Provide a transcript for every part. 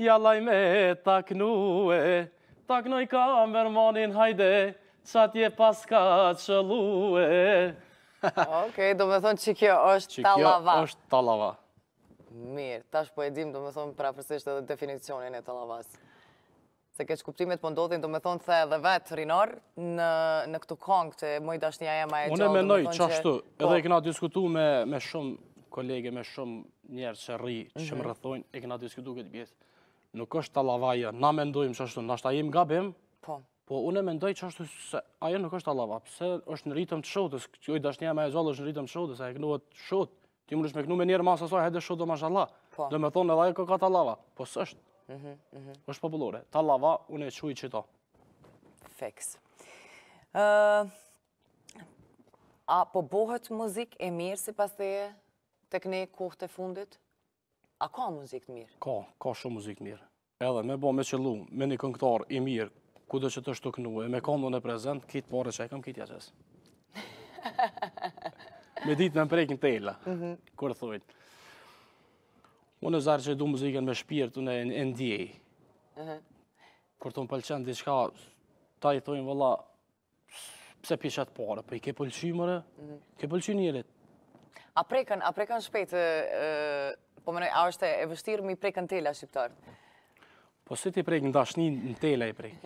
Jalla me ta knue, ta knoj kamermanin hajde, qatje paska qëllue. Okej, do me thonë qikjo është tallava. Qikjo është tallava. Mirë, tash po e dim do me thonë përafërsisht edhe definicionin e tallavës. Se keqkuptimet po ndodhin do me thonë the edhe vetë Rinor në këtë kongë që oj dashnia jeme e gjallë. Unë e menoj qashtu, edhe e po. kena diskutu me shumë Kolegë me shumë njerëz që rri, që më mhm. rrethojnë, e kena diskutu këtë pjesë. Nuk është tallava ajo, na mendojmë qashtu, nashta jem gabim, po. po unë e mendoj qashtu se ajo nuk është tallava, pse është në ritëm të shotës, që oj dashnia jeme e gjallë është në ritëm të shotës, ajo knohet shotë, ti munesh me knu menjëherë mas asaj, hajde shoto mashallah, po. do me thonë edhe ajo koka tallava, po s'është, mhm, mhm. është popullore, tallava unë e quj qita. Feks. A po bohet muzikë e mirë sipas teje tek ne kohët e fundit? A ka muzikë të mirë? Ka, ka shumë muzikë të mirë. Edhe me bo me qëllu, me një këngëtar i mirë, kudo që t'është tu knu, e me kon unë prezent, krejt paret që i kam krejt ja qes. me ditë me më prek në tela, mhm. kur thuhet. Unë e zarë që e du muzikën me shpirtë, unë e ndjej. Mhm. Kur të më pëlqen, diçka, ta i thojnë, vëlla, Pse p'i qet pare? Po i ke pëlqy, more? Mhm. Ke pëlqy njerit? A preken, a preken shpejt, po menoj, a është e vështirë m'i prek në tela shqiptarët? Po si t'i prek në dashni në tela i prek?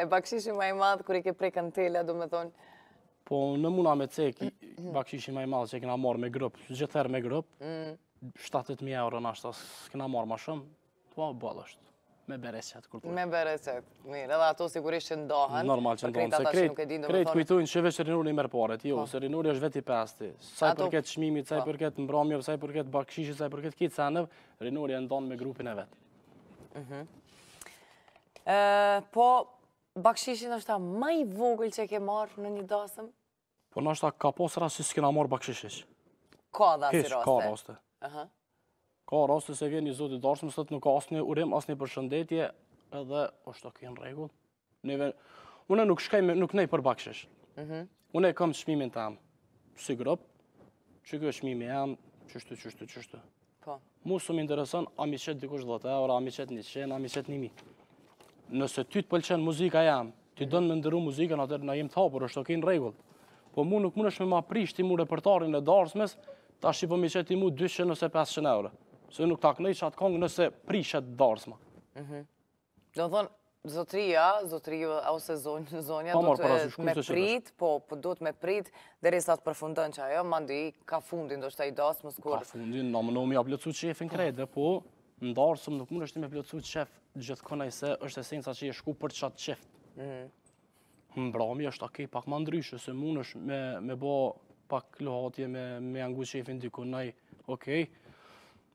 e bakshishi ma i madh kur i ke prek në tela, do me thonë? Po në muna me cek, bakshishi ma i madh që i kena marrë me grup, gjithherë me grup, 7-8 mm. mijë euro nashta, s'kena marrë ma shumë, Po, boll është. Me bereqet, kur të... Me bereqet, mirë. Edhe ato sigurisht që ndohen. Normal që ndohen, se krejt, krejt kujtojnë që veç Rinori merr paret. Jo, po. se Rinori është vet i pesti. Sa i përket çmimit, sa i po. përket mbramjeve, sa i përket bakshishit, sa i përket krejt seneve, Rinori e ndon me grupin e vet. Mhm. Po, bakshishi nashta ma i vogël që ke marrë në një dasëm? Po nashta ka pas raste që s'kena marrë bakshish hiç. Ka dhe asi raste? Ka raste. Ka raste se vjen i zoti i darsmës, thotë nuk ka asnjë urim, asnjë përshëndetje, edhe është okej në rregull. Neve, une nuk shkoj me, nuk knoj për bakshish. Mhm. Une e kam çmimin tem, si grup, qiky o çmimi jem, qështu, qështu, qështu. Po. Mu s'më intereson, a m'i qet dikush 10 euro, a m'i qet njëqind, a m'i qet një mijë. Nëse ty të pëlqen muzika jem, ti don me nderu muzikën, atëherë na jem të hapur, është okej në rregull. Po mu nuk munesh me ma prish ti mu repertorin e darsmës, tashi po m'i qet ti mu 200 ose 500 euro. Se nuk ta knoj qat kongë nëse prishet darsma. Mhm. Do të thonë, zotria, zotria, ose zonja, zonja, po, do të më prit, po, po do të më prit, derisa të përfundon që ajo, mandej, kah fundi, ndoshta i dasmës kur. Kah fundi, nuk mun me ja plotësu qefin krejtve, po, në dasëm nuk mundesh me plotësu qef gjithkujna se është esenca që i shku për qat çift. Mhm. Mbrami është okej, pak ma ndryshe, se mundesh me, me bo pak lohatje, me, me angu qefin dikujna, okej,